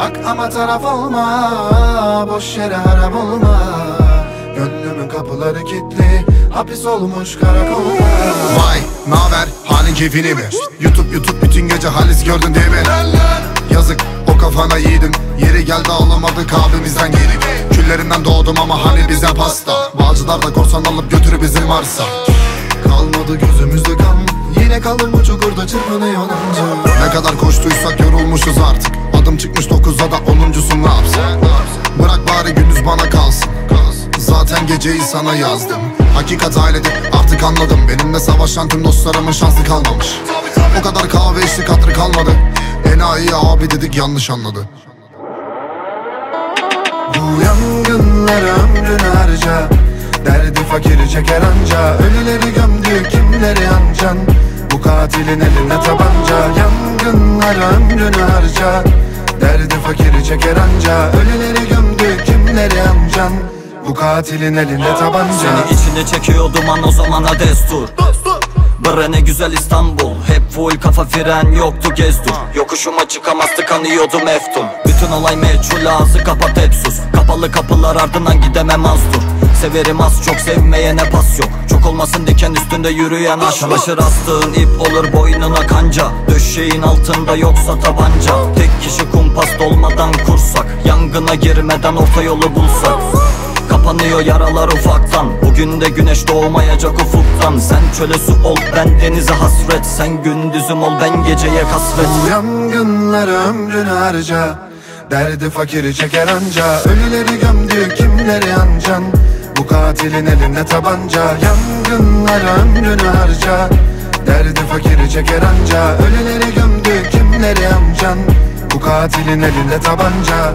Bak ama taraf olma Boş yere harap olma Gönlümün kapıları kilitli Hapis olmuş karakolda Vay naber? Halin keyfini mi? YouTube YouTube bütün gece halis gördün değil mi? Yazık o kafana yiğidim Yeri geldi ağlamadık abimizden geri. Küllerinden doğdum ama hani bize pasta. Bağcılar da korsan alıp götürü bizim varsa Kalmadı gözümüzde kan Yine kalın bu çukurda çırpınıyor Ne kadar koştuysak yorulmuşuz artık Adım çıkmış dokuzda da onuncusu ne yapsın? Bırak bari gündüz bana kalsın. Zaten geceyi sana yazdım. Hakikat ailedir artık anladım. Benimle savaşan tüm dostlarımın şansı kalmamış. O kadar kahve içtik hatırı kalmadı. Enayi abi dedik yanlış anladı. Bu yangınlar ömrünü harca. Derdi fakiri çeker anca. Ölüleri gömdü kimleri ancan? Bu katilin elinde tabanca. Yangınlar ömrünü harca Derdi fakiri çeker anca. Ölüleri gömdü kimleri ancan Bu katilin elinde tabanca. Seni içine çekiyor duman o zamana destur. Bre ne güzel İstanbul. Hep full kafa fren yoktu gezdur Yokuşuma çıkamazdı kanıyordum eftun Bütün olay meçhul ağzı kapat hep sus. Kapalı kapılar ardından gidemem az dur. Severim az çok sevmeyene pas yok. Çok olmasın diken üstünde yürüyen aşk. Çalışır astığın ip olur boynuna kanca Döşeğin altında yoksa tabanca. Tek kişi kumpas dolmadan kursak Yangına girmeden orta yolu bulsak. Kapanıyor yaralar ufaktan Bugün de güneş doğmayacak ufuktan. Sen çöle su ol ben denize hasret. Sen gündüzüm ol ben geceye kasvet. Bu yangınlar ömrünü harca Derdi fakiri çeker anca. Ölüleri gömdü kimleri ancan? Bu katilin elinde tabanca. Yangınlar ömrünü harca fakiri çeker anca. Ölüleri gömdü kimleri ancan Bu katilin elinde tabanca